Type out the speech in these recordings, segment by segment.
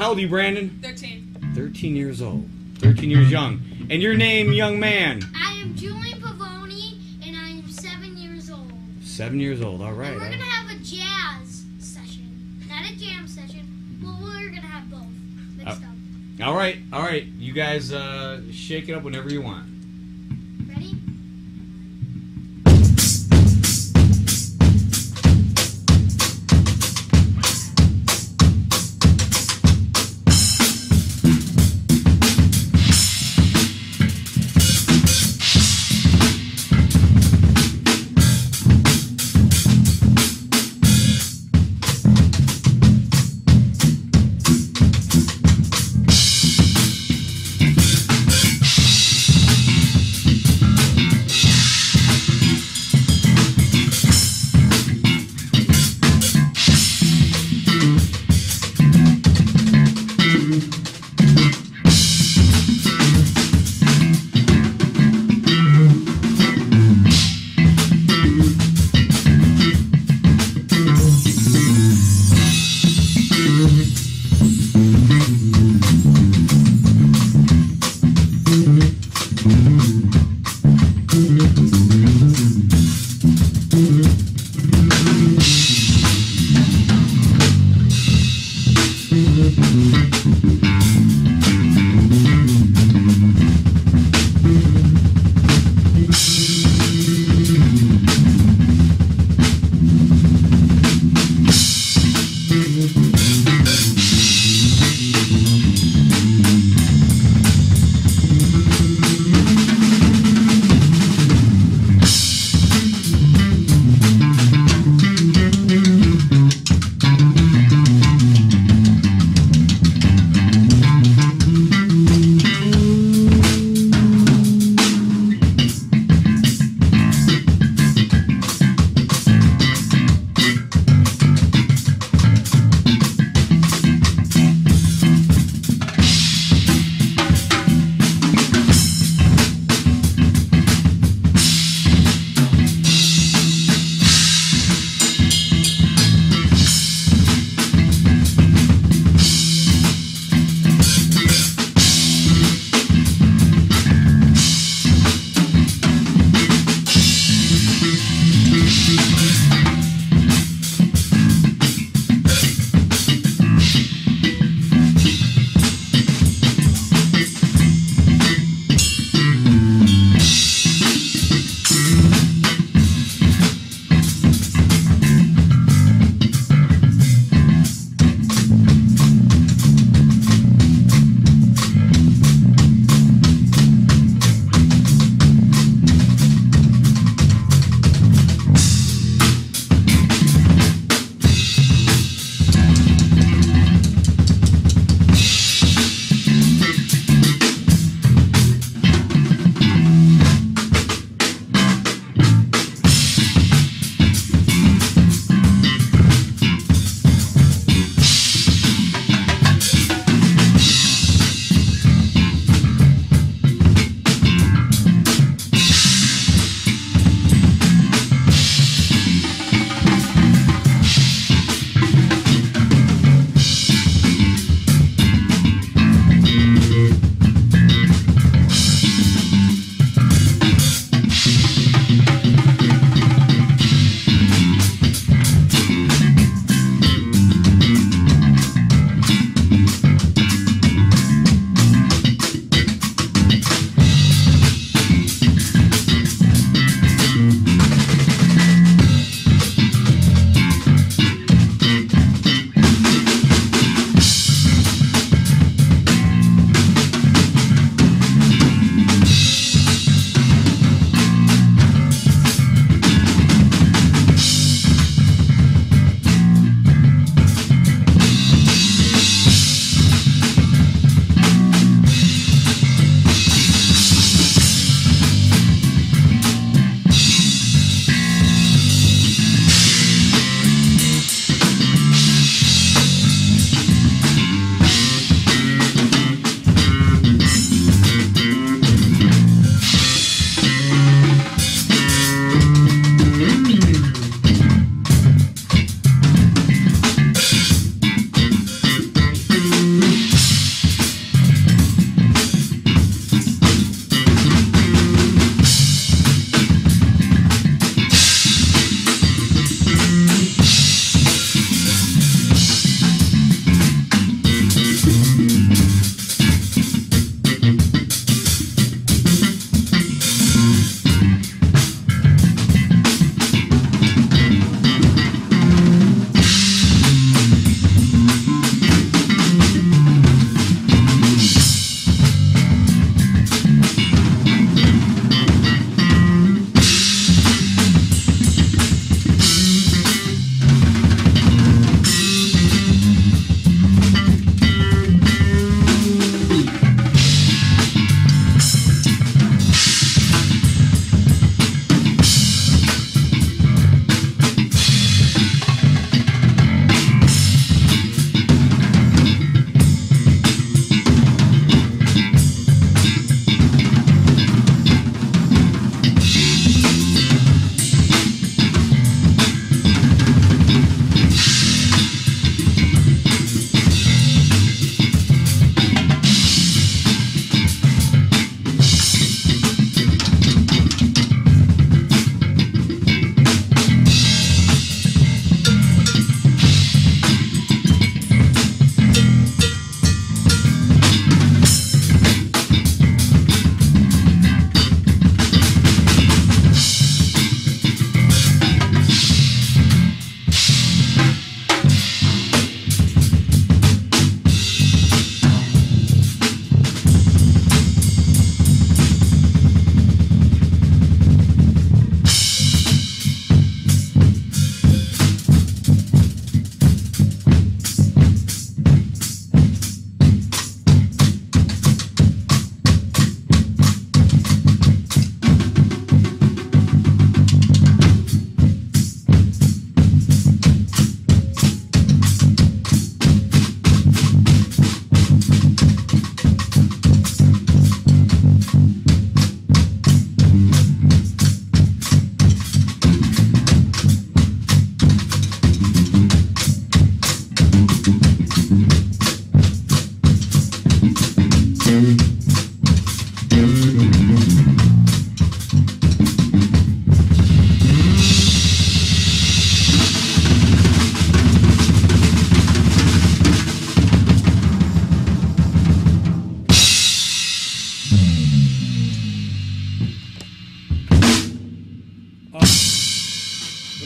How old are you, Brandon? 13. 13 years old. 13 years young. And your name, young man? I am Julian Pavone, and I am seven years old. Seven years old. All right. And we're gonna have a jazz session, not a jam session. but we're gonna have both mixed up. All right. All right. You guys uh, shake it up whenever you want. Hum.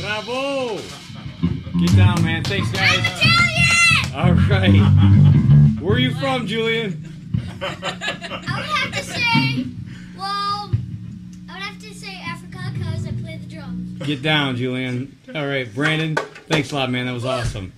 Bravo! Get down, man. Thanks, guys. Right. Where are you from, Julian? I would have to say, well, I would have to say Africa because I play the drums. Get down, Julian. All right, Brandon. Thanks a lot, man. That was awesome.